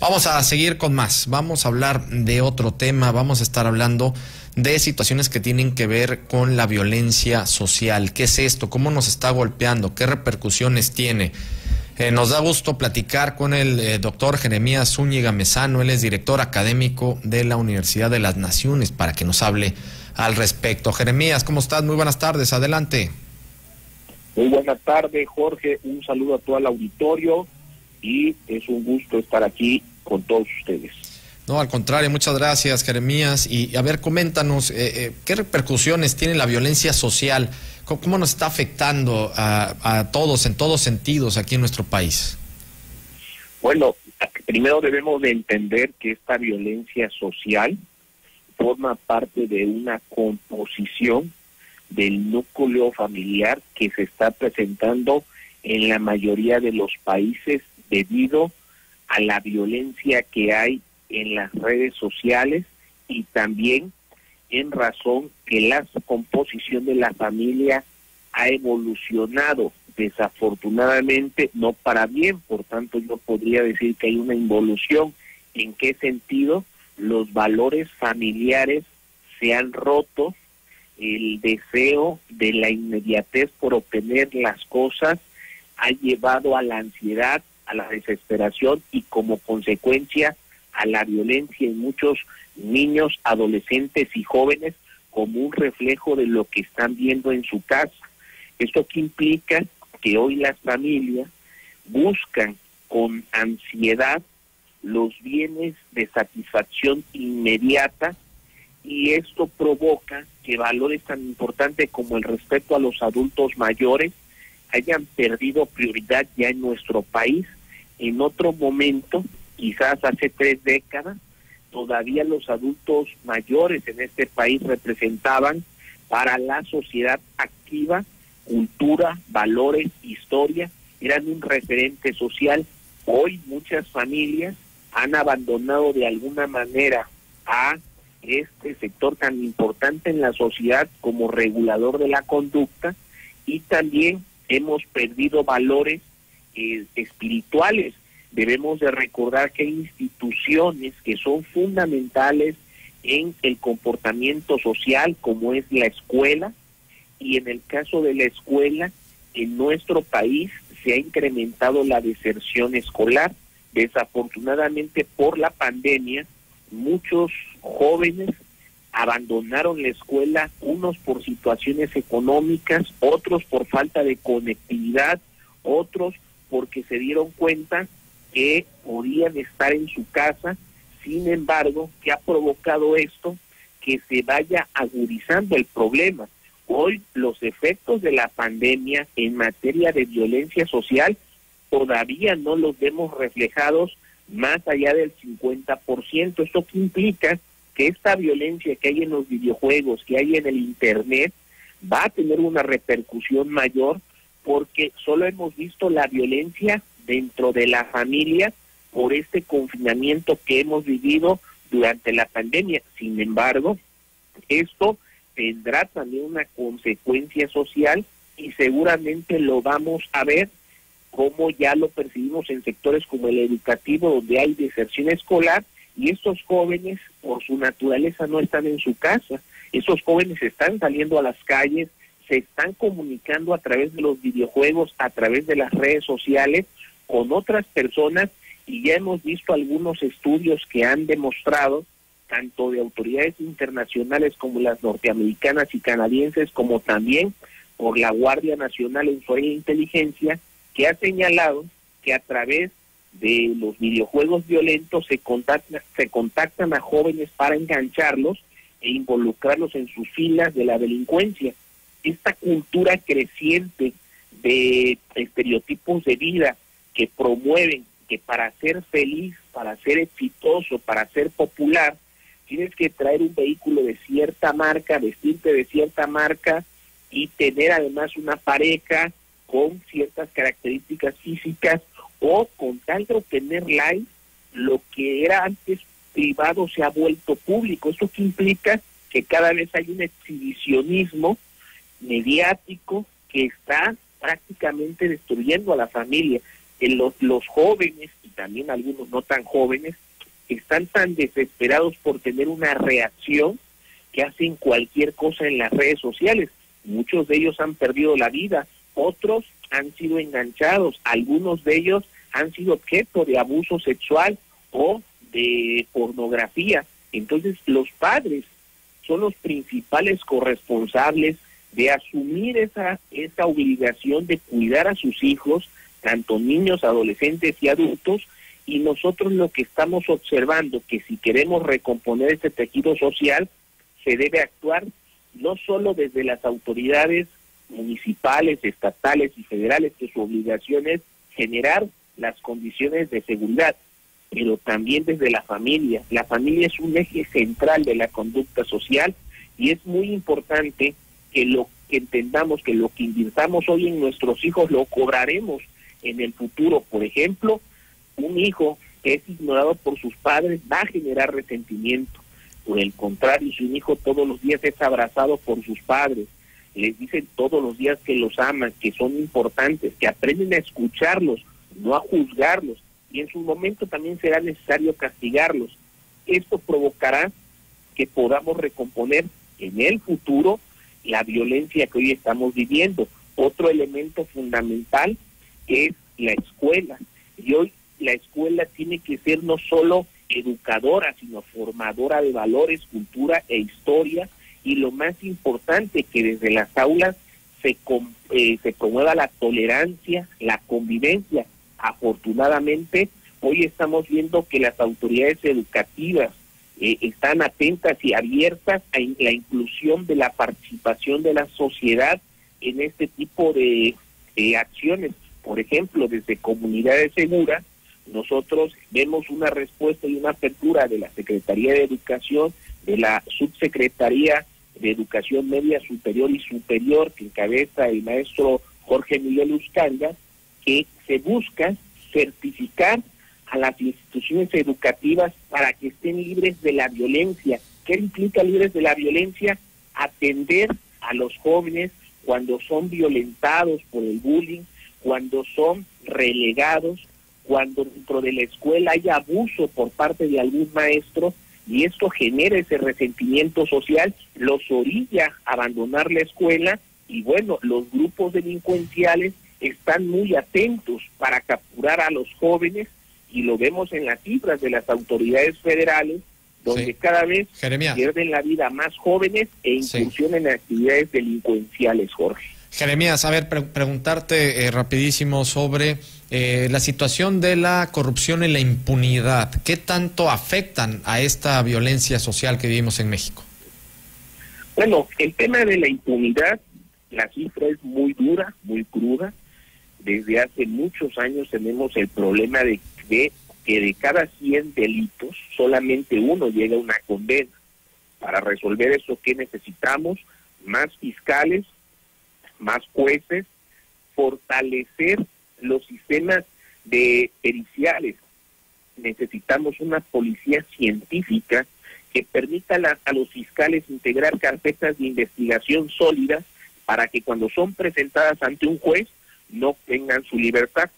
Vamos a seguir con más. Vamos a hablar de otro tema. Vamos a estar hablando de situaciones que tienen que ver con la violencia social. ¿Qué es esto? ¿Cómo nos está golpeando? ¿Qué repercusiones tiene? Eh, nos da gusto platicar con el eh, doctor Jeremías Zúñiga Mesano. Él es director académico de la Universidad de las Naciones para que nos hable al respecto. Jeremías, ¿cómo estás? Muy buenas tardes. Adelante. Muy buenas tardes, Jorge. Un saludo a todo el auditorio y es un gusto estar aquí con todos ustedes. No, al contrario, muchas gracias, Jeremías. Y a ver, coméntanos, eh, eh, ¿qué repercusiones tiene la violencia social? ¿Cómo, nos está afectando a, todos, en todos sentidos, aquí en nuestro país? Bueno, primero debemos de entender que esta violencia social forma parte de una composición del núcleo familiar que se está presentando en la mayoría de los países debido a la violencia que hay en las redes sociales y también en razón que la composición de la familia ha evolucionado desafortunadamente no para bien, por tanto yo podría decir que hay una involución. ¿En qué sentido? Los valores familiares se han roto, el deseo de la inmediatez por obtener las cosas ha llevado a la ansiedad, a la desesperación y como consecuencia a la violencia en muchos niños, adolescentes y jóvenes como un reflejo de lo que están viendo en su casa. Esto que implica que hoy las familias buscan con ansiedad los bienes de satisfacción inmediata y esto provoca que valores tan importantes como el respeto a los adultos mayores hayan perdido prioridad ya en nuestro país. En otro momento, quizás hace tres décadas, todavía los adultos mayores en este país representaban para la sociedad activa cultura, valores, historia, eran un referente social. Hoy muchas familias han abandonado de alguna manera a este sector tan importante en la sociedad como regulador de la conducta y también hemos perdido valores eh, espirituales. Debemos de recordar que hay instituciones que son fundamentales en el comportamiento social, como es la escuela, y en el caso de la escuela, en nuestro país se ha incrementado la deserción escolar. Desafortunadamente por la pandemia, muchos jóvenes abandonaron la escuela, unos por situaciones económicas, otros por falta de conectividad, otros porque se dieron cuenta que podían estar en su casa. Sin embargo, ¿qué ha provocado esto? Que se vaya agudizando el problema. Hoy los efectos de la pandemia en materia de violencia social todavía no los vemos reflejados más allá del 50%. ¿Esto qué implica? Que esta violencia que hay en los videojuegos, que hay en el Internet, va a tener una repercusión mayor porque solo hemos visto la violencia dentro de la familia por este confinamiento que hemos vivido durante la pandemia. Sin embargo, esto tendrá también una consecuencia social y seguramente lo vamos a ver como ya lo percibimos en sectores como el educativo, donde hay deserción escolar, y estos jóvenes, por su naturaleza, no están en su casa. Esos jóvenes están saliendo a las calles, se están comunicando a través de los videojuegos, a través de las redes sociales, con otras personas, y ya hemos visto algunos estudios que han demostrado, tanto de autoridades internacionales como las norteamericanas y canadienses, como también por la Guardia Nacional en su inteligencia, que ha señalado que a través de los videojuegos violentos se contactan, se contactan a jóvenes para engancharlos e involucrarlos en sus filas de la delincuencia. Esta cultura creciente de estereotipos de vida que promueven que para ser feliz, para ser exitoso, para ser popular, tienes que traer un vehículo de cierta marca, vestirte de cierta marca y tener además una pareja con ciertas características físicas o con tal de obtener likes, lo que era antes privado se ha vuelto público. Esto que implica que cada vez hay un exhibicionismo mediático que está prácticamente destruyendo a la familia. los, los jóvenes y también algunos no tan jóvenes están tan desesperados por tener una reacción que hacen cualquier cosa en las redes sociales. Muchos de ellos han perdido la vida, otros han sido enganchados, algunos de ellos han sido objeto de abuso sexual o de pornografía. Entonces los padres son los principales corresponsables de asumir esa, esa obligación de cuidar a sus hijos, tanto niños, adolescentes y adultos, y nosotros lo que estamos observando, que si queremos recomponer este tejido social, se debe actuar no solo desde las autoridades municipales, estatales y federales, que su obligación es generar las condiciones de seguridad, pero también desde la familia. La familia es un eje central de la conducta social y es muy importante que lo que entendamos que lo que invirtamos hoy en nuestros hijos lo cobraremos en el futuro. Por ejemplo, un hijo que es ignorado por sus padres va a generar resentimiento. Por el contrario, si un hijo todos los días es abrazado por sus padres, les dicen todos los días que los aman, que son importantes, que aprenden a escucharlos, no a juzgarlos, y en su momento también será necesario castigarlos. Esto provocará que podamos recomponer en el futuro la violencia que hoy estamos viviendo. Otro elemento fundamental es la escuela. Y hoy la escuela tiene que ser no solo educadora, sino formadora de valores, cultura e historia. Y lo más importante, que desde las aulas se, eh, se promueva la tolerancia, la convivencia. Afortunadamente, hoy estamos viendo que las autoridades educativas eh, están atentas y abiertas a la inclusión de la participación de la sociedad en este tipo de acciones. Por ejemplo, desde comunidades seguras, nosotros vemos una respuesta y una apertura de la Secretaría de Educación, de la Subsecretaría de Educación Media Superior y Superior, que encabeza el maestro Jorge Miguel Uscanga, que se busca certificar a las instituciones educativas para que estén libres de la violencia. ¿Qué implica libres de la violencia? Atender a los jóvenes cuando son violentados por el bullying, cuando son relegados, cuando dentro de la escuela hay abuso por parte de algún maestro y esto genera ese resentimiento social, los orilla a abandonar la escuela y bueno, los grupos delincuenciales están muy atentos para capturar a los jóvenes y lo vemos en las cifras de las autoridades federales donde cada vez pierden la vida más jóvenes e incursionan en actividades delincuenciales, Jorge. Jeremías, a ver, preguntarte eh, rapidísimo sobre eh, la situación de la corrupción y la impunidad. ¿Qué tanto afectan a esta violencia social que vivimos en México? Bueno, el tema de la impunidad, la cifra es muy dura, muy cruda. Desde hace muchos años tenemos el problema de que, que de cada 100 delitos solamente uno llega a una condena. Para resolver eso, ¿qué necesitamos? Más fiscales, más jueces, fortalecer los sistemas de periciales. Necesitamos una policía científica que permita a los fiscales integrar carpetas de investigación sólidas para que cuando son presentadas ante un juez no tengan su libertad.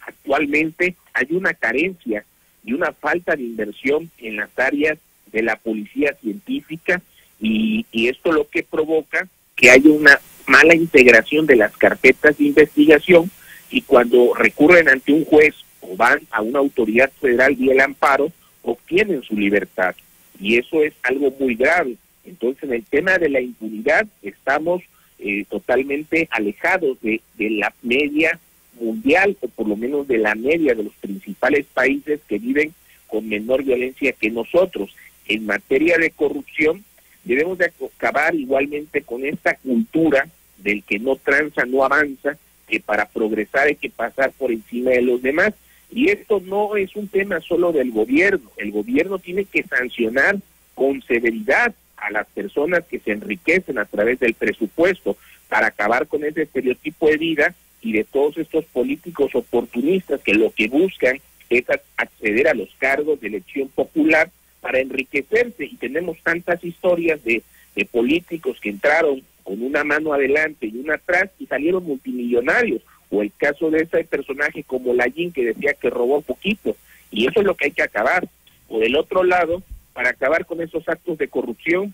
Actualmente hay una carencia y una falta de inversión en las áreas de la policía científica y, y esto lo que provoca que haya una mala integración de las carpetas de investigación y cuando recurren ante un juez o van a una autoridad federal vía el amparo, obtienen su libertad. Y eso es algo muy grave. Entonces, en el tema de la impunidad estamos eh, totalmente alejados de la media mundial, o por lo menos de la media de los principales países que viven con menor violencia que nosotros. En materia de corrupción, debemos de acabar igualmente con esta cultura del que no tranza, no avanza, que para progresar hay que pasar por encima de los demás. Y esto no es un tema solo del gobierno. El gobierno tiene que sancionar con severidad a las personas que se enriquecen a través del presupuesto para acabar con ese estereotipo de vida y de todos estos políticos oportunistas que lo que buscan es acceder a los cargos de elección popular para enriquecerse y tenemos tantas historias de, de políticos que entraron con una mano adelante y una atrás y salieron multimillonarios. o el caso de ese personaje como Lallín que decía que robó poquito, y eso es lo que hay que acabar. O del otro lado, para acabar con esos actos de corrupción,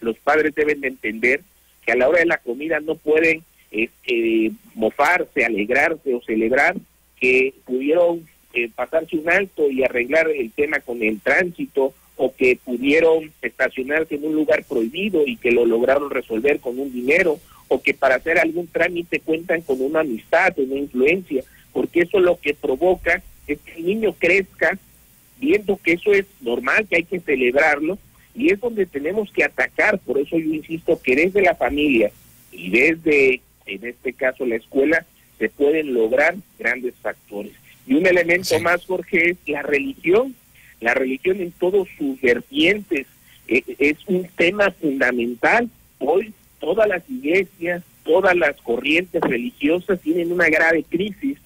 los padres deben de entender que a la hora de la comida no pueden este, mofarse, alegrarse o celebrar que pudieron eh, pasarse un alto y arreglar el tema con el tránsito o que pudieron estacionarse en un lugar prohibido y que lo lograron resolver con un dinero o que para hacer algún trámite cuentan con una amistad, una influencia, porque eso lo que provoca es que el niño crezca viendo que eso es normal, que hay que celebrarlo, y es donde tenemos que atacar, por eso yo insisto que desde la familia y desde, en este caso, la escuela, se pueden lograr grandes factores. Y un elemento más, Jorge, es la religión. La religión en todos sus vertientes eh, es un tema fundamental. Hoy todas las iglesias, todas las corrientes religiosas tienen una grave crisis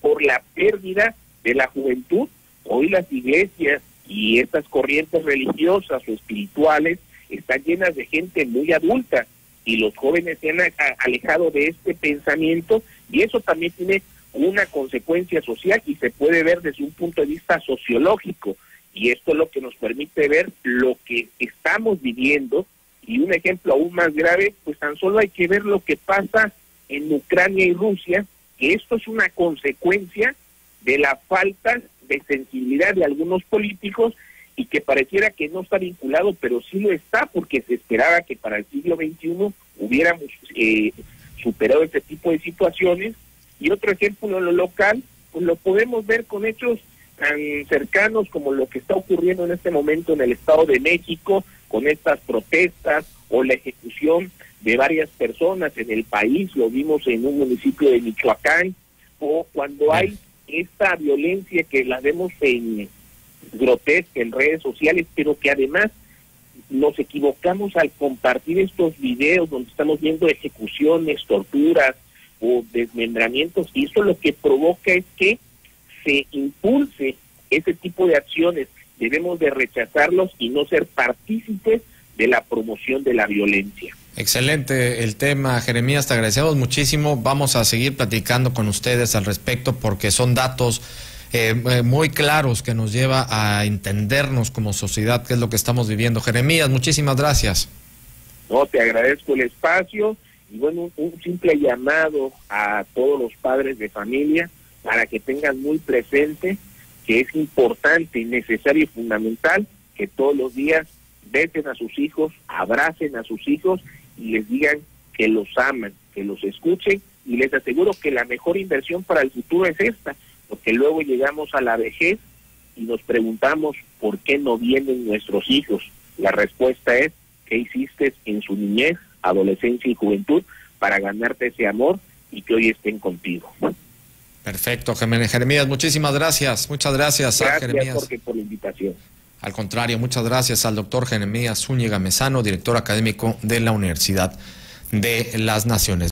por la pérdida de la juventud. Hoy las iglesias y estas corrientes religiosas o espirituales están llenas de gente muy adulta y los jóvenes se han alejado de este pensamiento y eso también tiene una consecuencia social y se puede ver desde un punto de vista sociológico. Y esto es lo que nos permite ver lo que estamos viviendo. Y un ejemplo aún más grave, pues tan solo hay que ver lo que pasa en Ucrania y Rusia, que esto es una consecuencia de la falta de sensibilidad de algunos políticos y que pareciera que no está vinculado, pero sí lo está porque se esperaba que para el siglo XXI hubiéramos eh, superado este tipo de situaciones. Y otro ejemplo en lo local, pues lo podemos ver con hechos tan cercanos como lo que está ocurriendo en este momento en el Estado de México, con estas protestas o la ejecución de varias personas en el país, lo vimos en un municipio de Michoacán, o cuando hay esta violencia que la vemos en grotesca en redes sociales, pero que además nos equivocamos al compartir estos videos donde estamos viendo ejecuciones, torturas o desmembramientos, y eso lo que provoca es que se impulse ese tipo de acciones. Debemos de rechazarlos y no ser partícipes de la promoción de la violencia. Excelente el tema, Jeremías, te agradecemos muchísimo. Vamos a seguir platicando con ustedes al respecto porque son datos eh, eh, muy claros que nos lleva a entendernos como sociedad qué es lo que estamos viviendo. Jeremías, muchísimas gracias. No, te agradezco el espacio y bueno, un simple llamado a todos los padres de familia para que tengan muy presente que es importante y necesario y fundamental que todos los días besen a sus hijos, abracen a sus hijos y les digan que los aman, que los escuchen y les aseguro que la mejor inversión para el futuro es esta, porque luego llegamos a la vejez y nos preguntamos por qué no vienen nuestros hijos. La respuesta es, ¿qué hiciste en su niñez, adolescencia y juventud para ganarte ese amor y que hoy estén contigo? Perfecto, Jeremías, muchísimas gracias. Muchas gracias, gracias Jeremías. por la invitación. Al contrario, muchas gracias al doctor Jeremías Zúñiga Mesano, director académico de la Universidad de las Naciones.